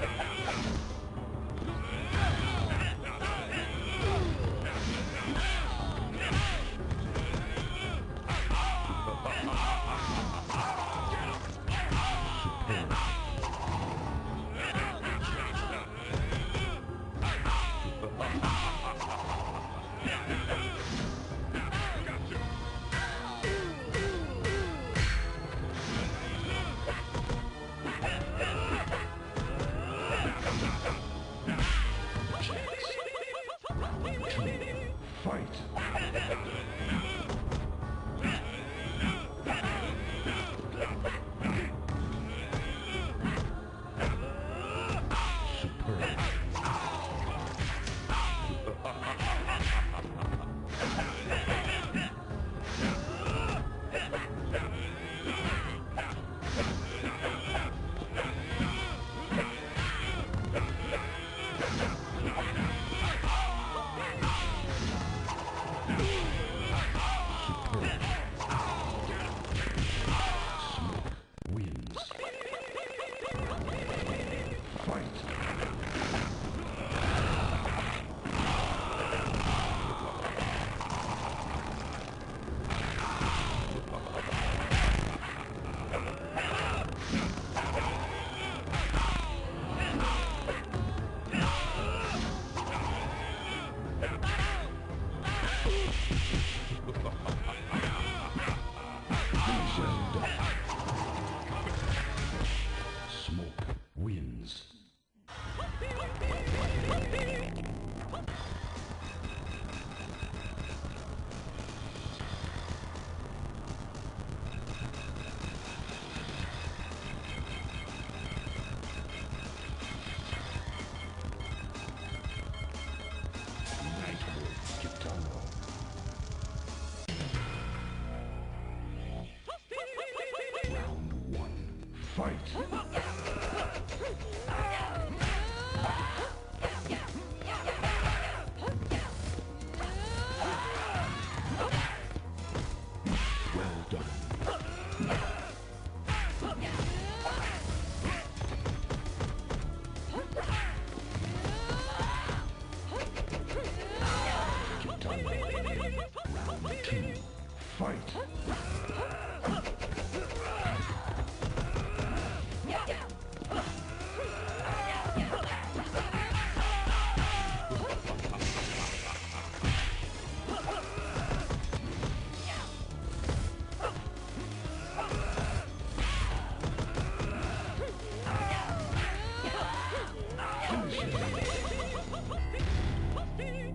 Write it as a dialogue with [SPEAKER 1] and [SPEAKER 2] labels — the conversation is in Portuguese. [SPEAKER 1] Thank you. fight. Yeah. fight. Puppy! Puppy! Puppy!